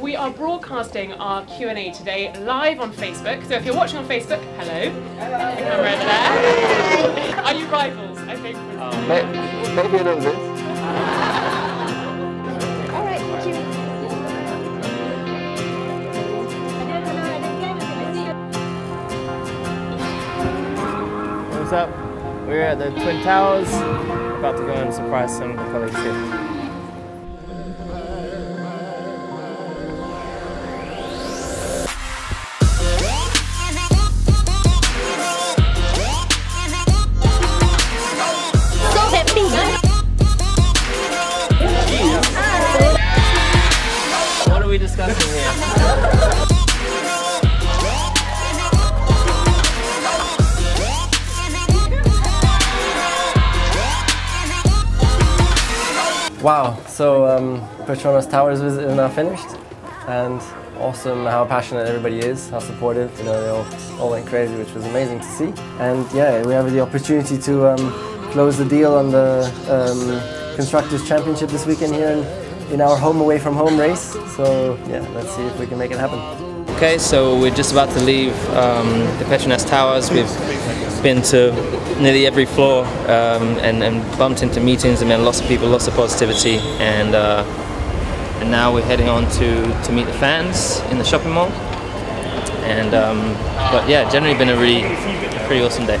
We are broadcasting our Q&A today live on Facebook. So if you're watching on Facebook, hello. hello. The camera over there. Are you rivals? I think. Uh, maybe, maybe a little bit. All right, thank you. What's up? We're at the Twin Towers, about to go and surprise some of the colleagues here. We discussing here? Wow, so um, Petronas Towers is now finished and awesome how passionate everybody is, how supportive, you know, they all, all went crazy, which was amazing to see. And yeah, we have the opportunity to um, close the deal on the um, Constructors Championship this weekend here in, in our home away from home race. So yeah, let's see if we can make it happen. Okay, so we're just about to leave um, the Petronas Towers. We've been to nearly every floor um, and, and, bumped into meetings and met lots of people, lots of positivity, and uh, and now we're heading on to to meet the fans in the shopping mall. And um, but yeah, generally been a really pretty awesome day.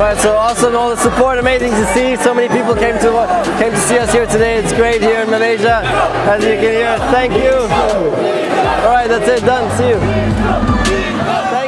Right, so awesome, all the support, amazing to see. So many people came to came to see us here today. It's great here in Malaysia, as you can hear. Thank you. All right, that's it, done. See you.